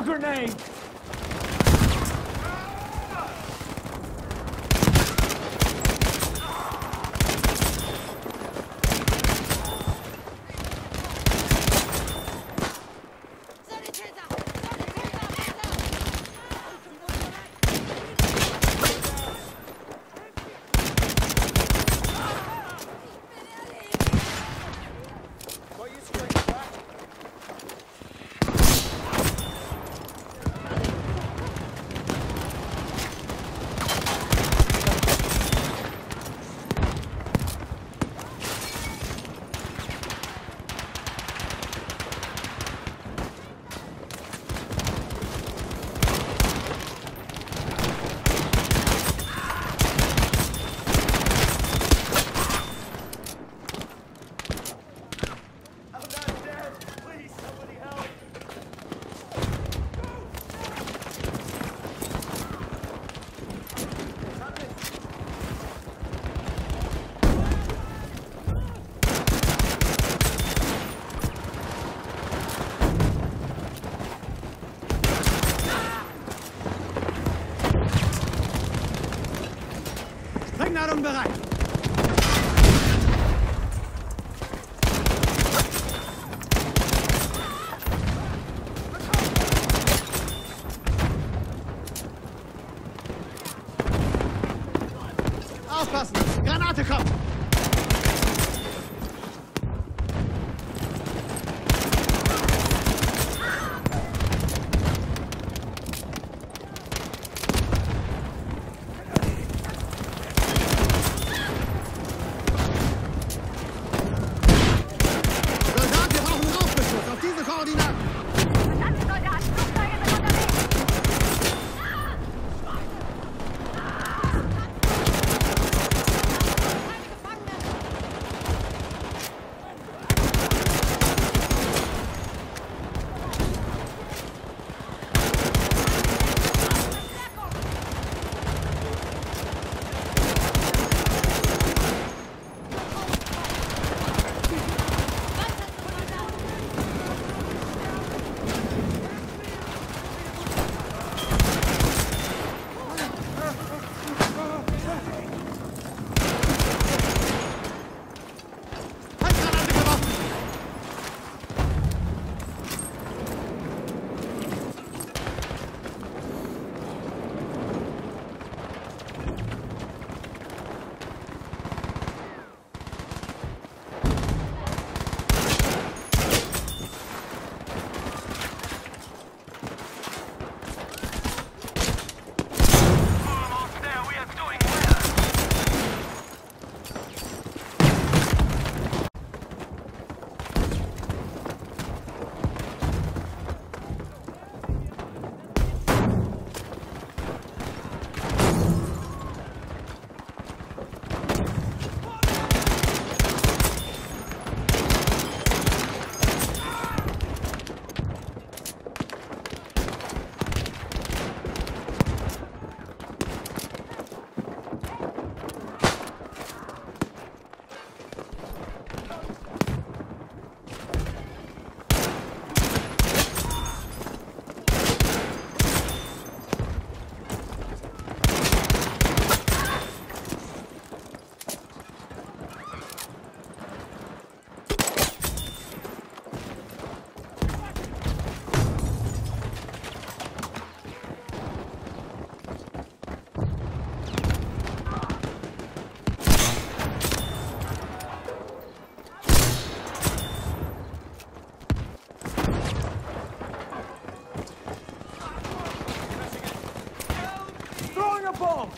A grenade! Sprengladung bereit. Aufpassen! Granate kommt! Bomb!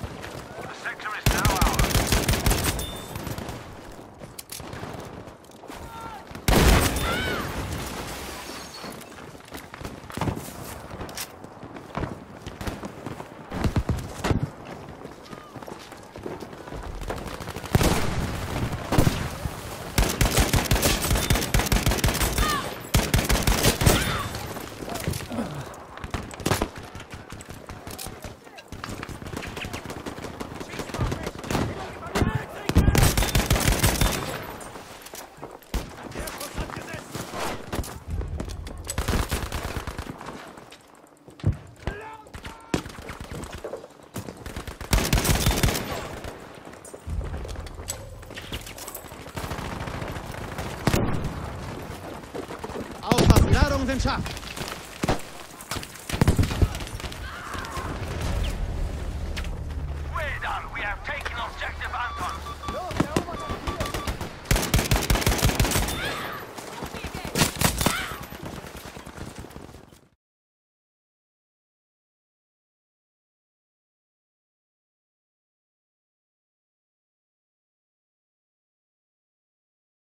The sector is now ours. den Schacht.